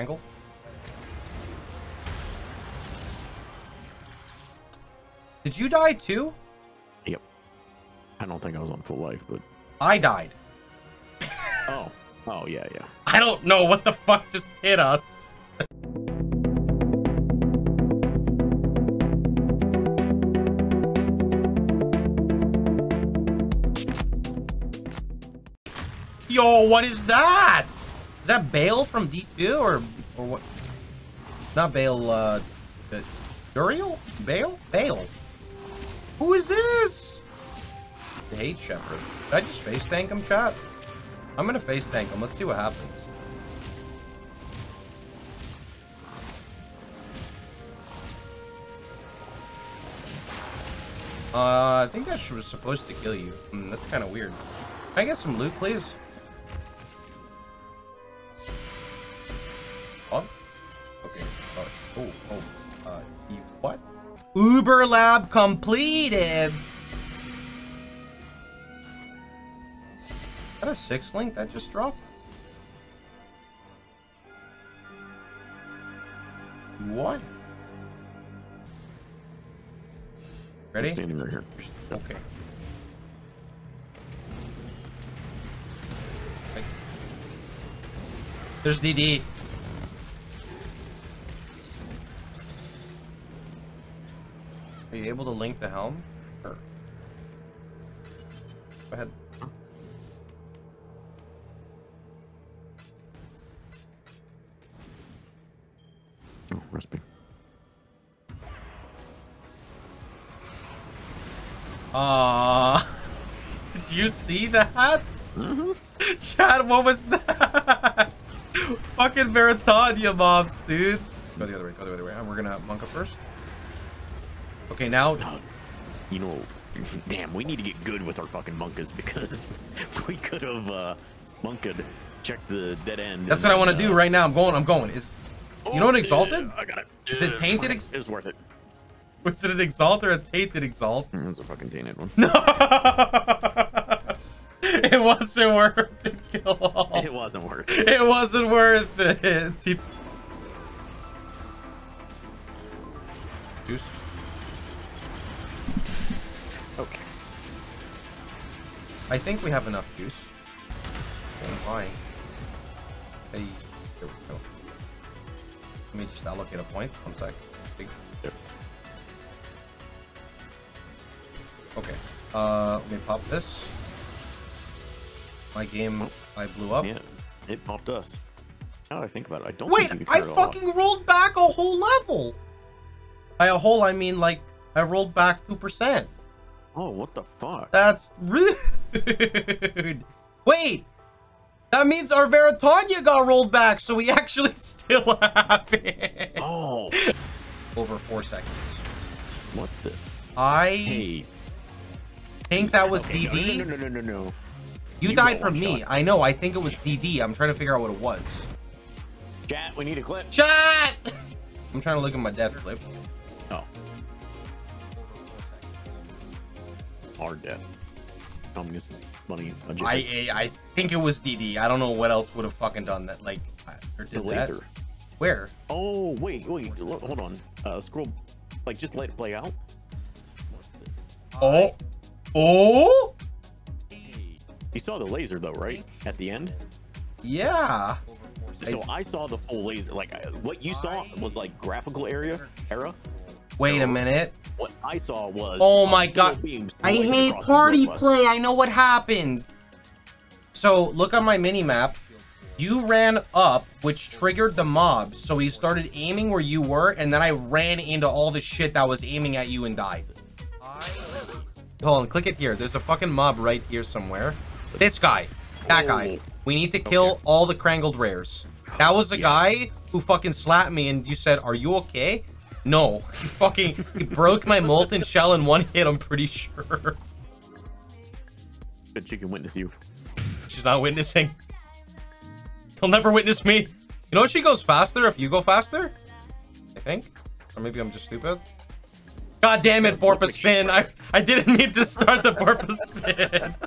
Angle. Did you die too? Yep. I don't think I was on full life, but I died. oh, oh yeah, yeah. I don't know what the fuck just hit us. Yo, what is that? Is that Baal from D2 or or what? Not Baal, uh, Duriel? Baal? Baal. Who is this? I hate Shepard. Did I just face tank him, chat? I'm gonna face tank him. Let's see what happens. Uh, I think that she was supposed to kill you. Mm, that's kind of weird. Can I get some loot, please? Oh, oh. Uh, what? Uber lab completed! Is that a six link that just dropped? What? Ready? I'm standing right here. Okay. There's DD. Are you able to link the helm? Or... Go ahead. Oh, rest me. Aww. Did you see that? Mm-hmm. Chad, what was that? Fucking Veritania mobs, dude. Go the other way, go the other way. We're gonna monk up first. Okay, now. Oh, you know, damn, we need to get good with our fucking monkas because we could have uh, monked, checked the dead end. That's what I want to uh, do right now. I'm going, I'm going. Is You know what oh, exalted? yeah, I got it. Is it tainted It was worth it. Was it an exalt or a tainted exalt? Mm, That's a fucking tainted one. No! it wasn't worth it, Kill. It wasn't worth it. It wasn't worth it. Juice. Okay. I think we have enough juice. Okay, fine. Hey, there we go. Let me just allocate a point. One sec. Big. Yep. Okay. Uh, let me pop this. My game, I blew up. Yeah, it popped us. Now that I think about it, I don't Wait, think I turn off. fucking rolled back a whole level. By a whole, I mean like I rolled back two percent. Oh, what the fuck? That's rude. Wait, that means our Veritania got rolled back, so we actually still have it. Oh, Over four seconds. what the? I Hey. think that was Okay, DD. No, no, no, no, no. no. You, You died from me. shot. I know. I think it was DD. I'm trying to figure out what it was. Chat, we need a clip. Chat. I'm trying to look at my death clip. Oh, hard death. Communist money. I I I think it was DD. I don't know what else would have fucking done that. Like, I- or the did that. laser. Where? Oh, wait, wait. Hold on. Uh, scroll. Like, just let it play out. Oh, oh, You saw the laser though, right? At the end. yeah. So I saw the full laser. Like what you saw was like graphical area era. Wait a minute. What I saw was. Oh my god. I hate party both of us. play. I know what happened. So look on my mini map. You ran up, which triggered the mob. So he started aiming where you were, and then I ran into all the shit that was aiming at you and died. Hold on, click it here. There's a fucking mob right here somewhere. This guy. That guy. Oh. We need to kill Okay. all the Crangled rares. That was the guy who fucking slapped me and you said, are you okay? No. He fucking he broke my molten shell in one hit, I'm pretty sure. But she can witness you. She's not witnessing. He'll never witness me. You know she goes faster if you go faster? I think. Or maybe I'm just stupid. God damn it, porpoise spin. I, I didn't mean to start the porpoise spin.